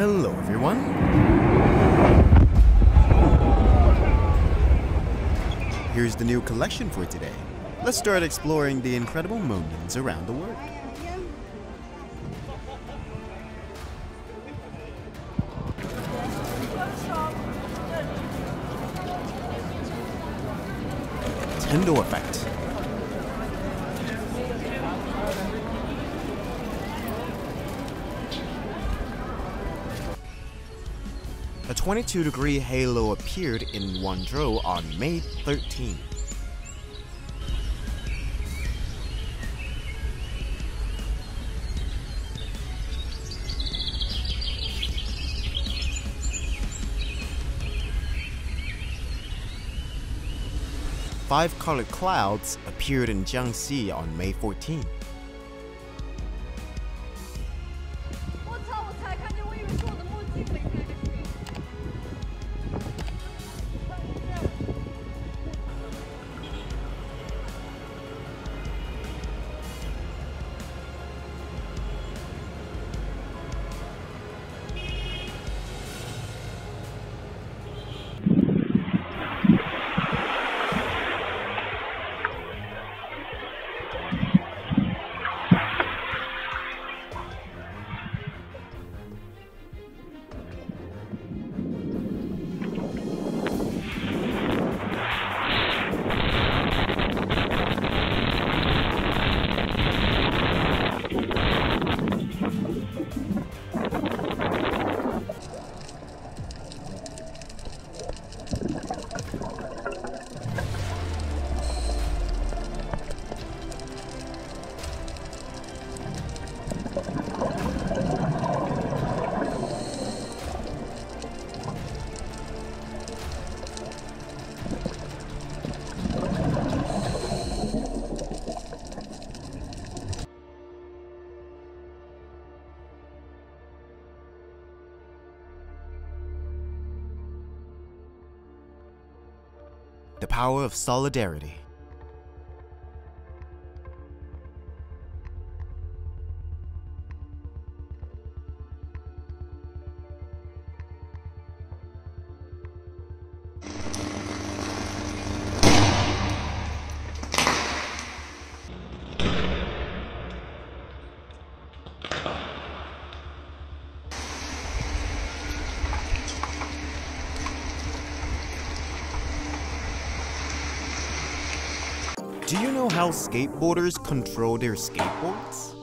Hello, everyone. Here's the new collection for today. Let's start exploring the incredible moments around the world. Tyndall effect. 22 degree halo appeared in Wondro on May 13. Five colored clouds appeared in Jiangxi on May 14. Power of solidarity. How skateboarders control their skateboards?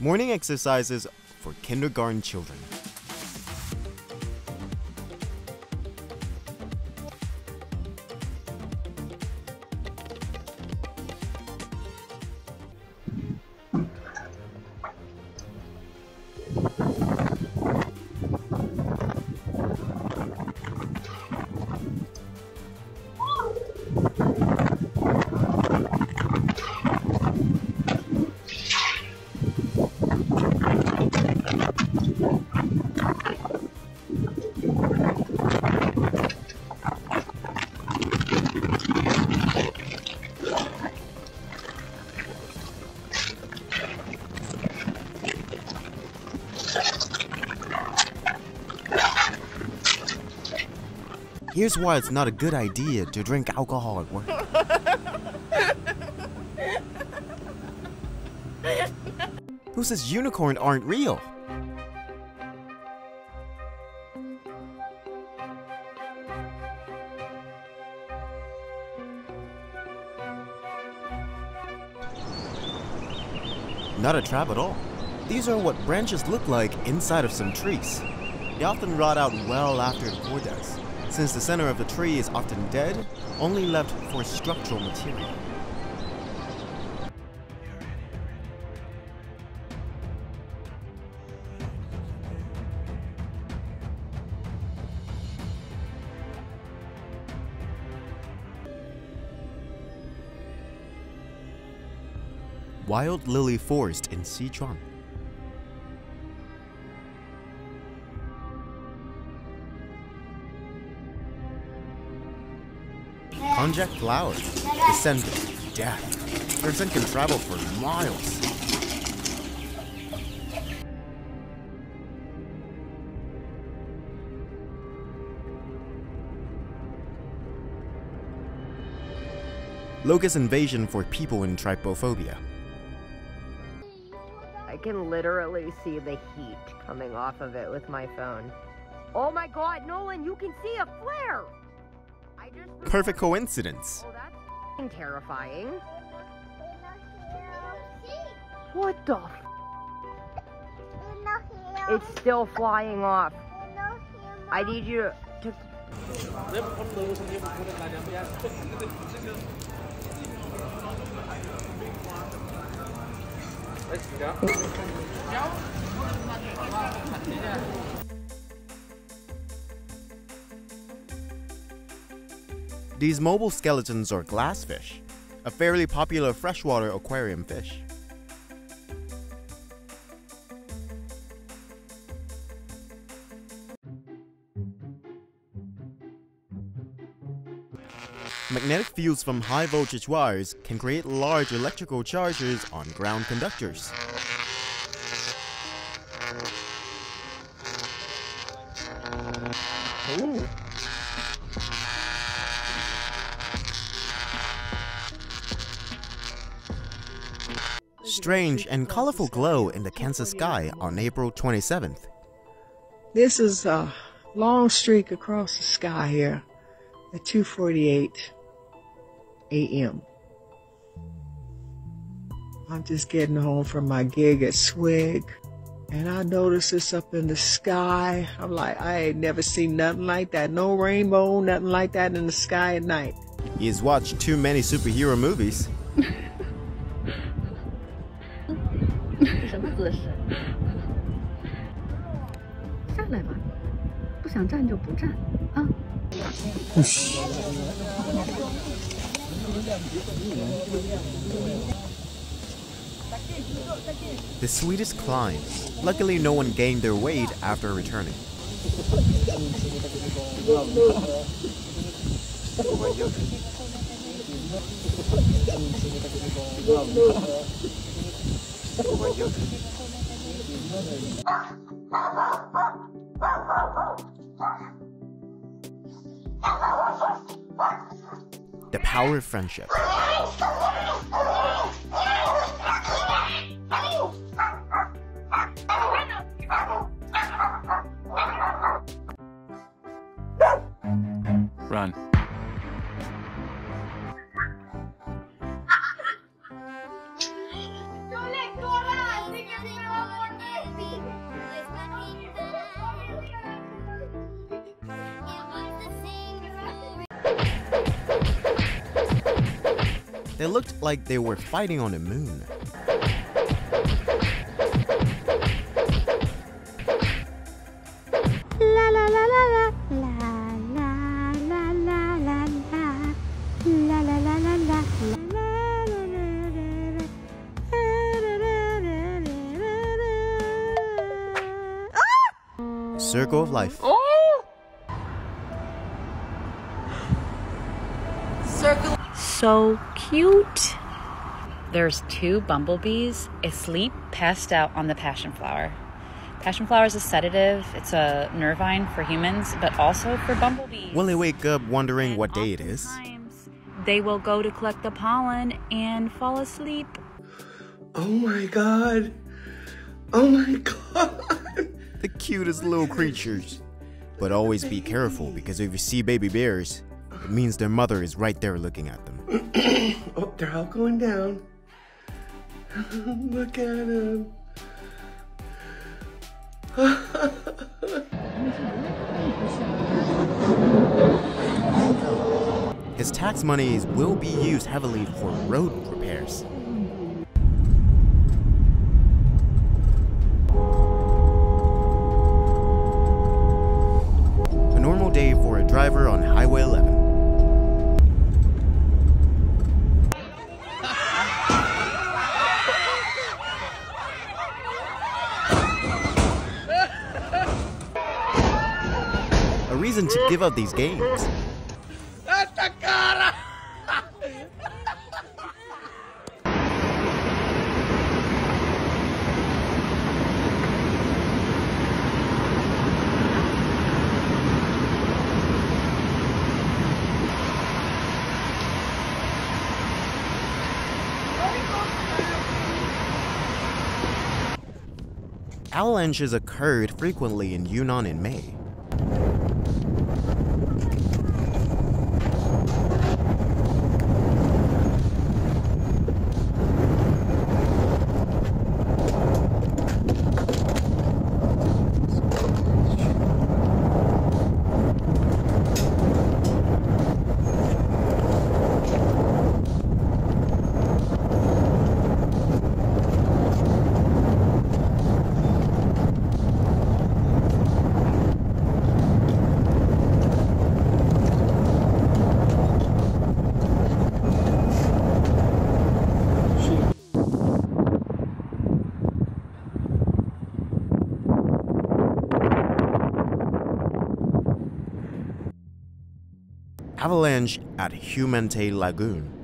Morning exercises for kindergarten children. Here's why it's not a good idea to drink alcohol at work. Who says unicorns aren't real? Not a trap at all. These are what branches look like inside of some trees. They often rot out well after the core does, since the center of the tree is often dead, only left for structural material. Wild Lily Forest in Sichuan. Konjac flower, the scent of death. Their scent can travel for miles. Locust invasion for people in trypophobia. I can literally see the heat coming off of it with my phone. Oh my god, Nolan, you can see a flare! I just Perfect coincidence. Oh, that's terrifying. What the f- It's still flying off. I need you to, These mobile skeletons are glassfish, a fairly popular freshwater aquarium fish. Magnetic fields from high voltage wires can create large electrical charges on ground conductors. Strange and colorful glow in the Kansas sky on April 27th. This is a long streak across the sky here at 2:48 a.m. I'm just getting home from my gig at Swig, and I noticed this up in the sky. I'm like, I ain't never seen nothing like that. No rainbow, nothing like that in the sky at night. He's watched too many superhero movies. 想站就不站啊。 The sweetest climb. Luckily, no one gained their weight after returning. The power of friendship. They looked like they were fighting on the moon. La la la la la. La la la la la la. La la la la la. Circle of life. Oh! so cute. There's two bumblebees asleep, passed out on the passion flower. Passion flower is a sedative. It's a nervine for humans, but also for bumblebees. Will they wake up wondering And what day it is? They will go to collect the pollen and fall asleep. Oh my god. Oh my god. The cutest little creatures. But always be careful because if you see baby bears, it means their mother is right there looking at them. Oh, they're all going down. Look at them. His tax monies will be used heavily for road repairs. about these games. Avalanches occurred frequently in Yunnan in May, Avalanche at Humantay Lagoon.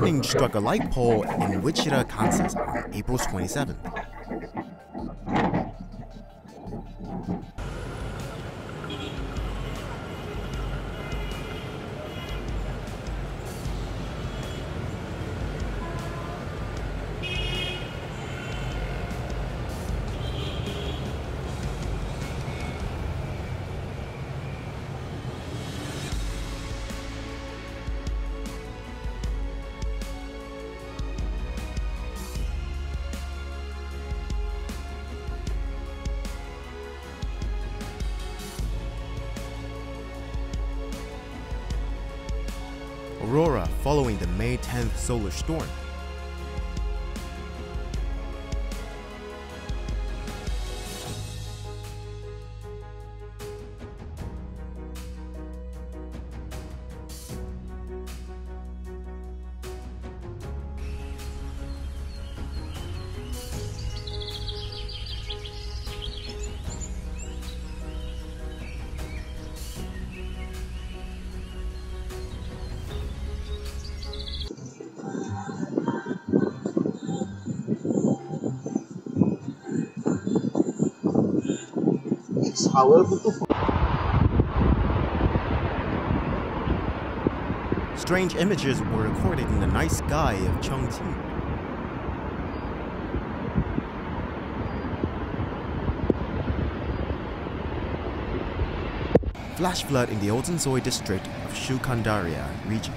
Lightning struck a light pole in Wichita, Kansas on April 27th. Following the May 10th solar storm. Strange images were recorded in the night sky of Chongqing. Flash flood in the Ozensoy district of Shukandaria region.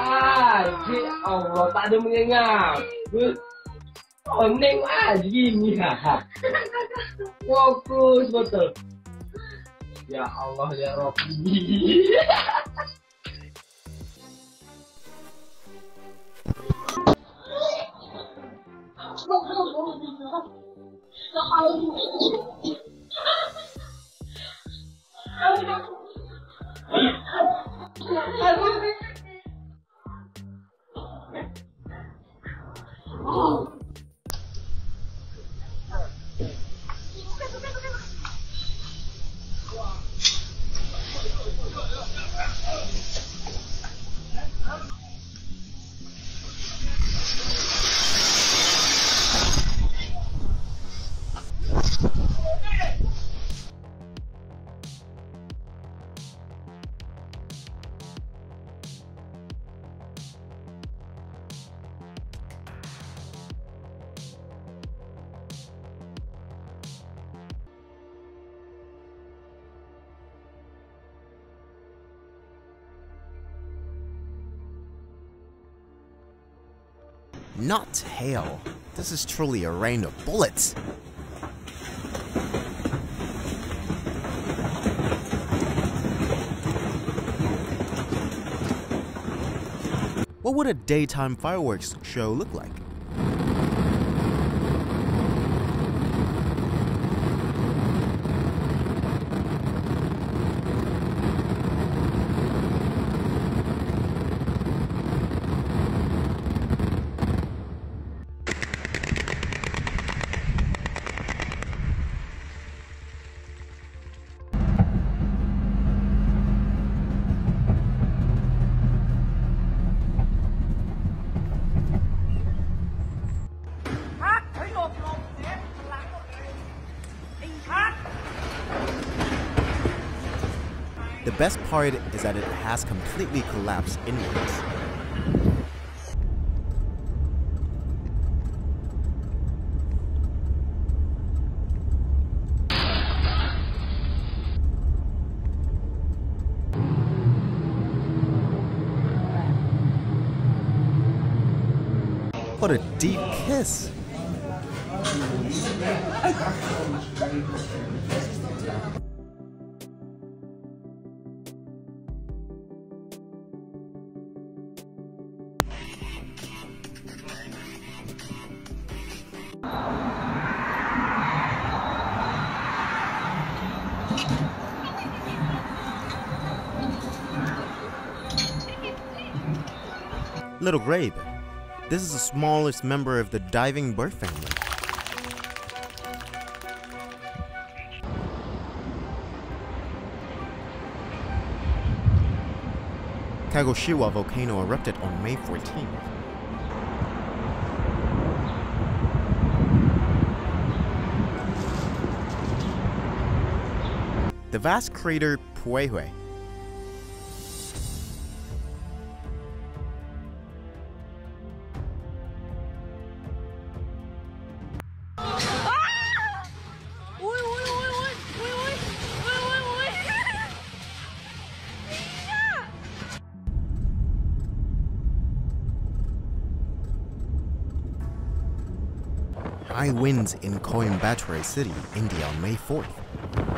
Aji Allah tak ada mengengat. Koneng aji ini. Fokus betul. Ya Allah ya Robi. Aku Oh. Not hail. This is truly a rain of bullets. What would a daytime fireworks show look like? Best part is that it has completely collapsed inwards. What a deep kiss! Little Grebe. This is the smallest member of the diving bird family. Kagoshima volcano erupted on May 14th. The vast crater Puyehue high winds in Coimbatore City, India on May 4th.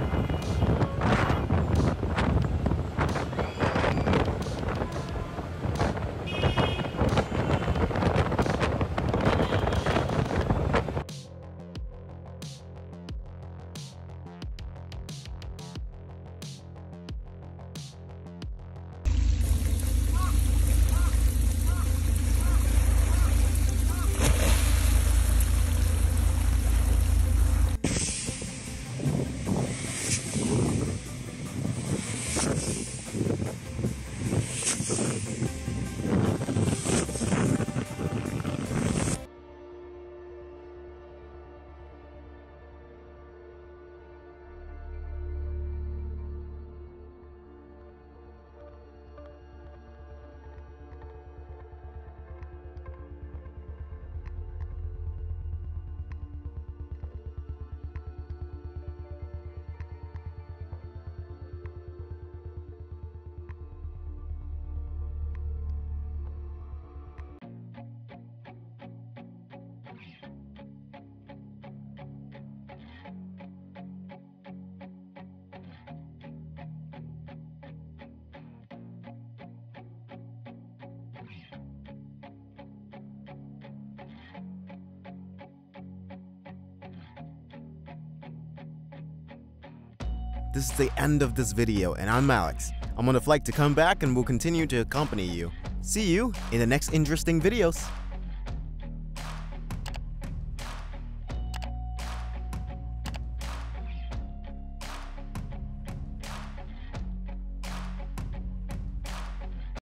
This is the end of this video, and I'm Alex. I'm on a flight to come back and will continue to accompany you. See you in the next interesting videos.